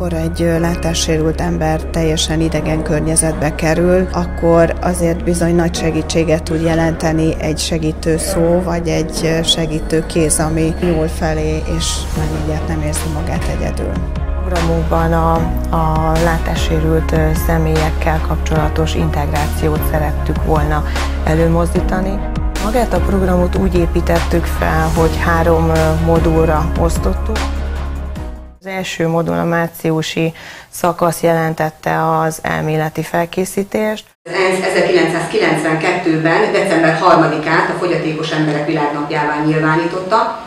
amikor egy látássérült ember teljesen idegen környezetbe kerül, akkor azért bizony nagy segítséget tud jelenteni egy segítő szó, vagy egy segítő kéz, ami nyúl felé, és már mindjárt nem érzi magát egyedül programunkban a, a látássérült személyekkel kapcsolatos integrációt szerettük volna előmozdítani. Magát a programot úgy építettük fel, hogy három modulra osztottuk. Az első modul a márciusi szakasz jelentette az elméleti felkészítést. Az ENSZ 1992-ben, december 3-át a Fogyatékos Emberek Világnapjává nyilvánította,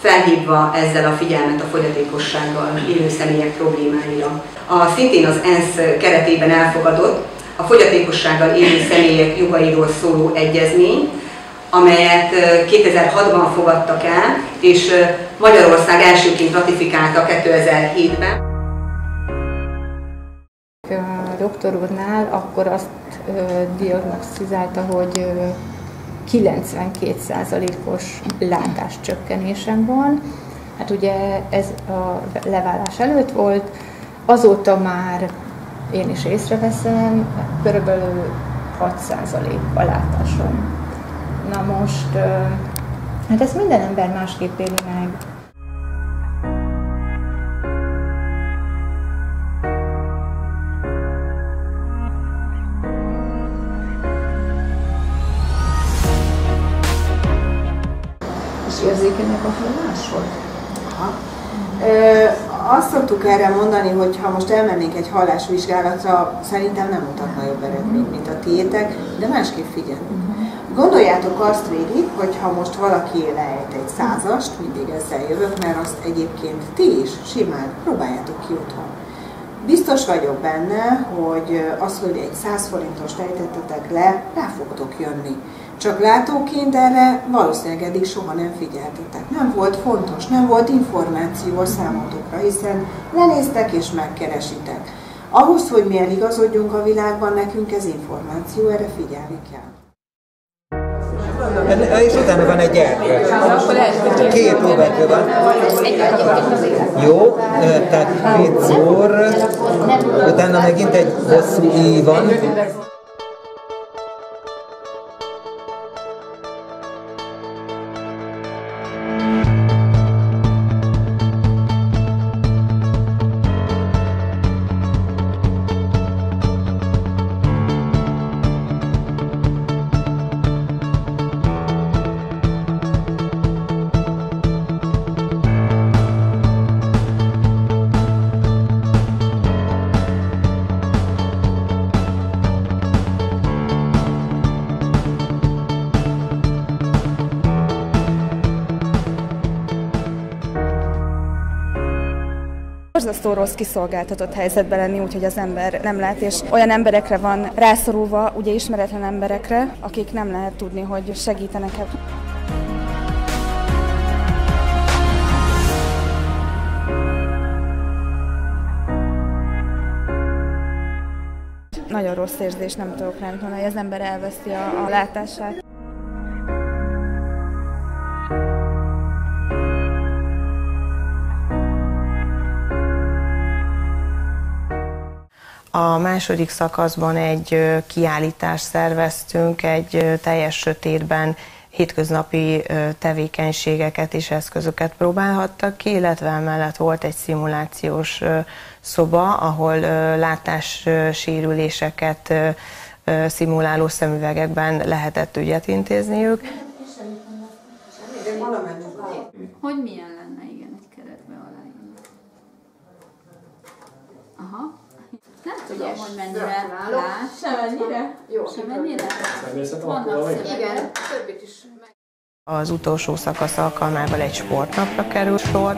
felhívva ezzel a figyelmet a fogyatékossággal élő személyek problémáira. A szintén az ENSZ keretében elfogadott a fogyatékossággal élő személyek jogairól szóló egyezmény, amelyet 2006-ban fogadtak el, és Magyarország elsőként ratifikálta 2007-ben. A doktor úrnál akkor azt diagnosztizálta, hogy 92%-os látáscsökkenésem van. Hát ugye ez a leválás előtt volt, azóta már én is észreveszem, körülbelül 6% a látásom. Na most, hát ezt minden ember másképp éli meg. érzékenyek a halláshoz? Aha. Ö, azt szoktuk erre mondani, hogy ha most elmennénk egy hallásvizsgálatra, szerintem nem mutatna jobb eredményt, mint a tiétek, de másképp figyelünk. Gondoljátok azt végig, hogy ha most valaki lejt egy százast, mindig ezzel jövök, mert azt egyébként ti is simán próbáljátok ki otthon. Biztos vagyok benne, hogy az, hogy egy 100 forintos ejtettetek le, rá fogtok jönni. Csak látóként erre valószínűleg eddig soha nem figyeltetek. Nem volt fontos, nem volt információ a számotokra, hiszen lenéztek és megkeresitek. Ahhoz, hogy milyen igazodjunk a világban, nekünk ez információ, erre figyelni kell. És utána van egy gyertek. Két óvető van. Jó, tehát két szor, utána megint egy hosszú i van. Borzasztó rossz kiszolgáltatott helyzetben lenni, úgyhogy az ember nem lát, és olyan emberekre van rászorulva, ugye ismeretlen emberekre, akik nem lehet tudni, hogy segítenek-e. Nagyon rossz érzés, nem tudok rá hogy az ember elveszi a, a látását. A második szakaszban egy kiállítást szerveztünk, egy teljes sötétben hétköznapi tevékenységeket és eszközöket próbálhattak ki, illetve emellett volt egy szimulációs szoba, ahol látássérüléseket szimuláló szemüvegekben lehetett ügyet intézniük. Hogy milyen lenne, igen, egy keretbe aláírni? Aha. Nem tudom, Ügyes. hogy mennyire lát. Semennyire? Jó. Semennyire? Vannak Igen, többit is. Az utolsó szakasz alkalmával egy sportnapra kerül sor.